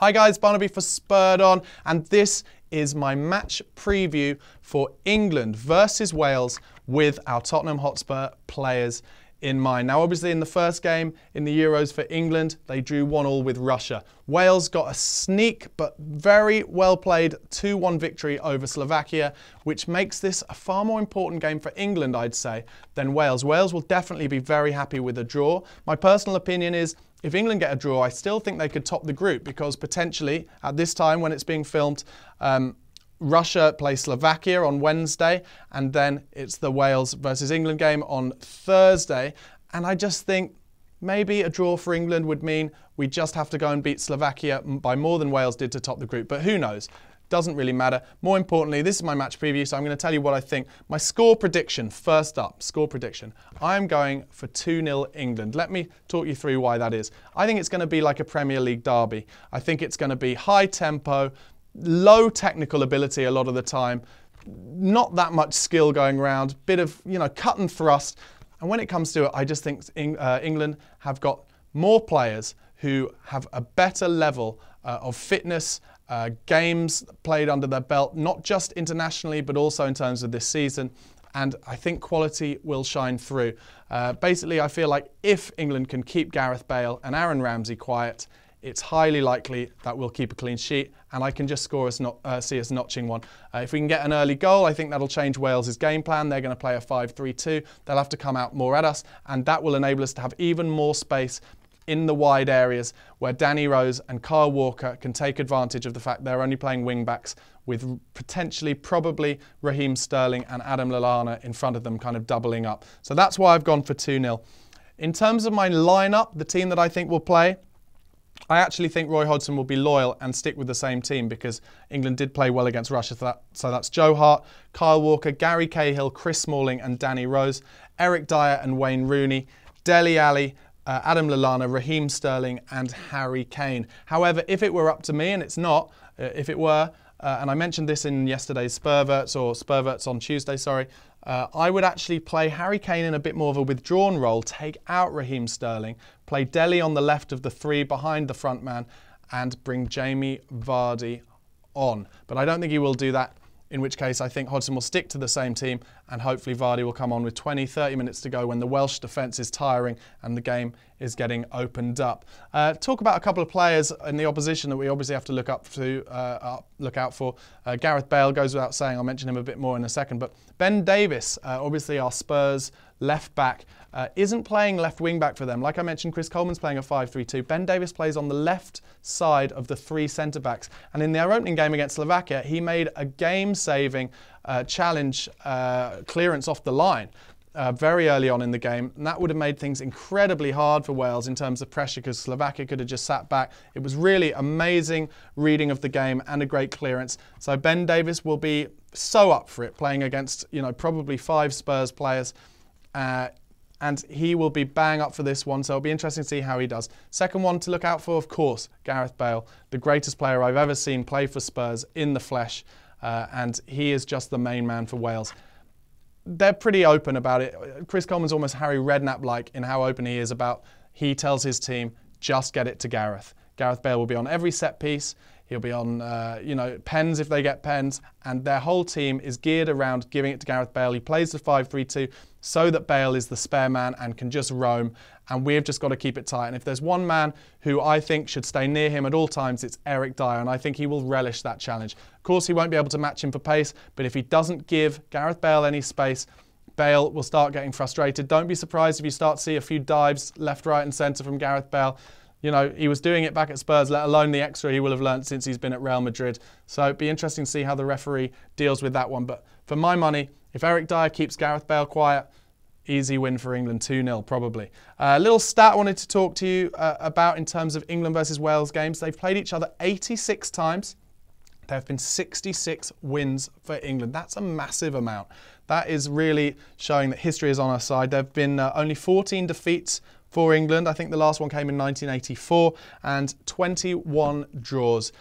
Hi guys, Barnaby for Spurred On, and this is my match preview for England versus Wales with our Tottenham Hotspur players in mind. Now, obviously, in the first game in the Euros for England, they drew 1 all with Russia. Wales got a sneak but very well played 2 1 victory over Slovakia, which makes this a far more important game for England, I'd say, than Wales. Wales will definitely be very happy with a draw. My personal opinion is if England get a draw, I still think they could top the group because potentially at this time when it's being filmed, um, Russia play Slovakia on Wednesday, and then it's the Wales versus England game on Thursday. And I just think maybe a draw for England would mean we just have to go and beat Slovakia by more than Wales did to top the group. But who knows? Doesn't really matter. More importantly, this is my match preview, so I'm going to tell you what I think. My score prediction, first up, score prediction. I'm going for 2 0 England. Let me talk you through why that is. I think it's going to be like a Premier League derby. I think it's going to be high tempo, low technical ability a lot of the time, not that much skill going around, bit of, you know, cut and thrust. And when it comes to it, I just think uh, England have got more players who have a better level uh, of fitness uh, games played under their belt, not just internationally, but also in terms of this season. And I think quality will shine through. Uh, basically, I feel like if England can keep Gareth Bale and Aaron Ramsey quiet, it's highly likely that we'll keep a clean sheet and I can just score us not, uh, see us notching one. Uh, if we can get an early goal, I think that'll change Wales' game plan. They're going to play a 5-3-2. They'll have to come out more at us and that will enable us to have even more space in the wide areas where Danny Rose and Kyle Walker can take advantage of the fact they're only playing wing backs with potentially, probably Raheem Sterling and Adam Lallana in front of them, kind of doubling up. So that's why I've gone for 2 0. In terms of my lineup, the team that I think will play, I actually think Roy Hodgson will be loyal and stick with the same team because England did play well against Russia. So, that, so that's Joe Hart, Kyle Walker, Gary Cahill, Chris Smalling, and Danny Rose, Eric Dier and Wayne Rooney, Dele Alli, uh, Adam Lallana, Raheem Sterling, and Harry Kane. However, if it were up to me, and it's not, uh, if it were, uh, and I mentioned this in yesterday's Spurverts or Spurverts on Tuesday, sorry, uh, I would actually play Harry Kane in a bit more of a withdrawn role, take out Raheem Sterling, play Dele on the left of the three behind the front man, and bring Jamie Vardy on. But I don't think he will do that in which case I think Hodgson will stick to the same team and hopefully Vardy will come on with 20, 30 minutes to go when the Welsh defence is tiring and the game is getting opened up. Uh, talk about a couple of players in the opposition that we obviously have to look up to, uh, look out for. Uh, Gareth Bale goes without saying. I'll mention him a bit more in a second. But Ben Davies, uh, obviously our Spurs left back, uh, isn't playing left wing back for them. Like I mentioned, Chris Coleman's playing a 5-3-2. Ben Davies plays on the left side of the three centre backs. And in their opening game against Slovakia, he made a game-saving uh, challenge uh, clearance off the line. Uh, very early on in the game, and that would have made things incredibly hard for Wales in terms of pressure because Slovakia could have just sat back. It was really amazing reading of the game and a great clearance. So Ben Davies will be so up for it, playing against you know probably five Spurs players. Uh, and he will be bang up for this one, so it'll be interesting to see how he does. Second one to look out for, of course, Gareth Bale, the greatest player I've ever seen play for Spurs in the flesh, uh, and he is just the main man for Wales. They're pretty open about it. Chris Coleman's almost Harry Redknapp-like in how open he is about. He tells his team, just get it to Gareth. Gareth Bale will be on every set piece. He'll be on, uh, you know, pens if they get pens, and their whole team is geared around giving it to Gareth Bale. He plays the 5-3-2 so that Bale is the spare man and can just roam, and we've just got to keep it tight. And if there's one man who I think should stay near him at all times, it's Eric Dier, and I think he will relish that challenge. Of course, he won't be able to match him for pace, but if he doesn't give Gareth Bale any space, Bale will start getting frustrated. Don't be surprised if you start to see a few dives left, right, and centre from Gareth Bale. You know, he was doing it back at Spurs, let alone the extra he will have learnt since he's been at Real Madrid. So it'd be interesting to see how the referee deals with that one. But for my money, if Eric Dier keeps Gareth Bale quiet, easy win for England, 2-0 probably. A uh, little stat I wanted to talk to you uh, about in terms of England versus Wales games. They've played each other 86 times. There have been 66 wins for England. That's a massive amount. That is really showing that history is on our side. There have been uh, only 14 defeats for England. I think the last one came in 1984 and 21 draws.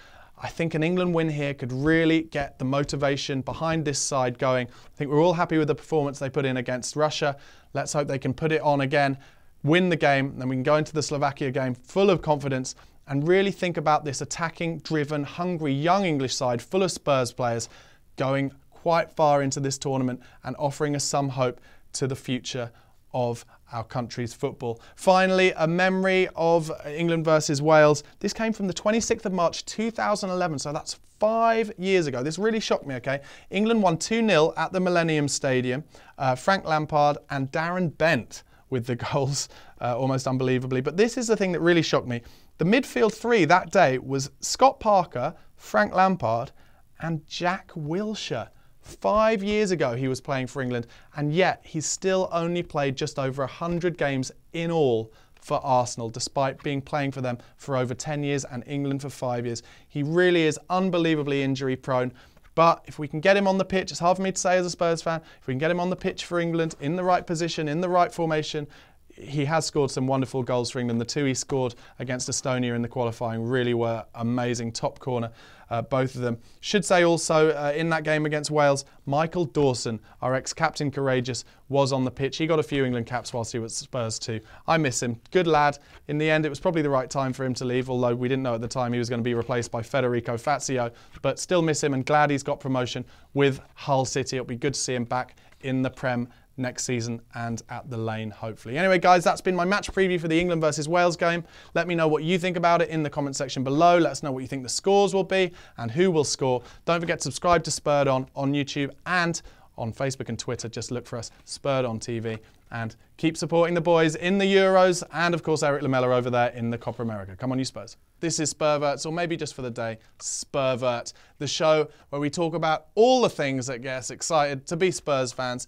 I think an England win here could really get the motivation behind this side going. I think we're all happy with the performance they put in against Russia. Let's hope they can put it on again, win the game, and we can go into the Slovakia game full of confidence and really think about this attacking, driven, hungry, young English side full of Spurs players going quite far into this tournament and offering us some hope to the future of our country's football. Finally, a memory of England versus Wales. This came from the 26th of March 2011, so that's five years ago. This really shocked me, okay? England won 2 0 at the Millennium Stadium. Uh, Frank Lampard and Darren Bent with the goals, uh, almost unbelievably. But this is the thing that really shocked me. The midfield three that day was Scott Parker, Frank Lampard, and Jack Wilshere. Five years ago, he was playing for England, and yet he's still only played just over 100 games in all for Arsenal, despite being playing for them for over 10 years and England for five years. He really is unbelievably injury prone. But if we can get him on the pitch, it's hard for me to say as a Spurs fan, if we can get him on the pitch for England in the right position, in the right formation, he has scored some wonderful goals for England. The two he scored against Estonia in the qualifying really were amazing. Top corner, uh, both of them. Should say also uh, in that game against Wales, Michael Dawson, our ex-captain courageous, was on the pitch. He got a few England caps whilst he was Spurs too. I miss him. Good lad. In the end, it was probably the right time for him to leave, although we didn't know at the time he was going to be replaced by Federico Fazio. But still miss him and glad he's got promotion with Hull City. It'll be good to see him back in the Prem next season and at the lane, hopefully. Anyway, guys, that's been my match preview for the England versus Wales game. Let me know what you think about it in the comment section below. Let us know what you think the scores will be and who will score. Don't forget to subscribe to Spurred On on YouTube and on Facebook and Twitter. Just look for us, Spurred On TV. And keep supporting the boys in the Euros and, of course, Erik Lamela over there in the Copa America. Come on, you Spurs. This is Spurverts, or maybe just for the day, Spurvert, the show where we talk about all the things that get us excited to be Spurs fans